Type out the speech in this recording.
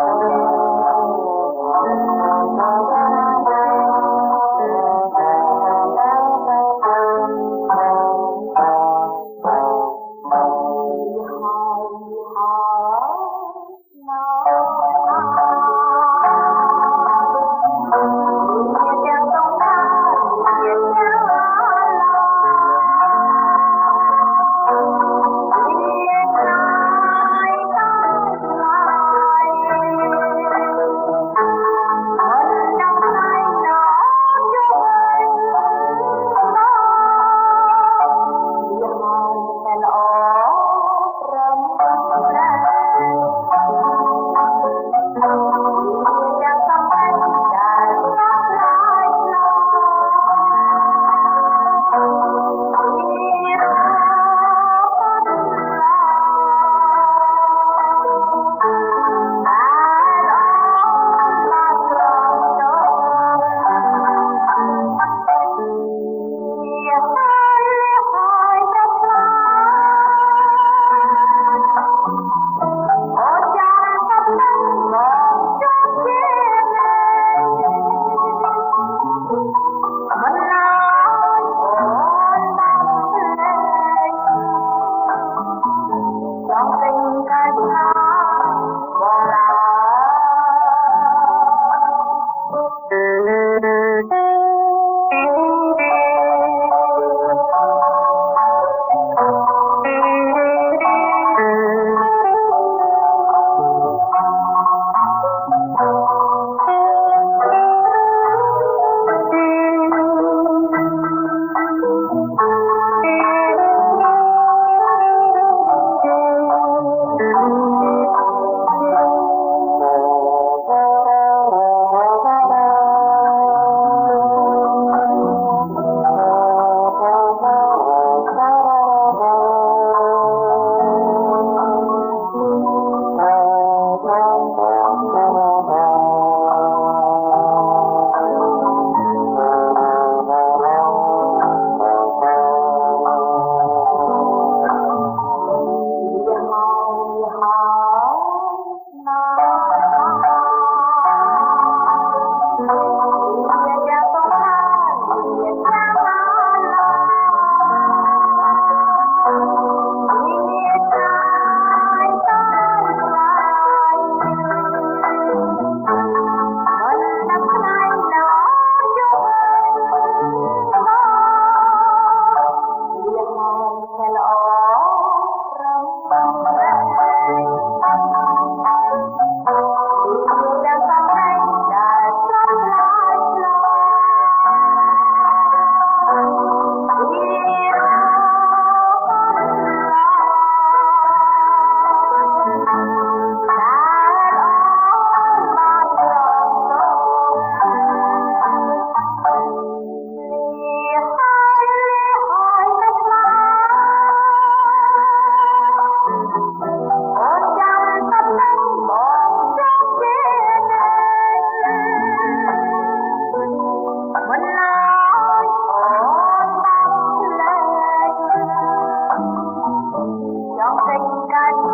Something Don't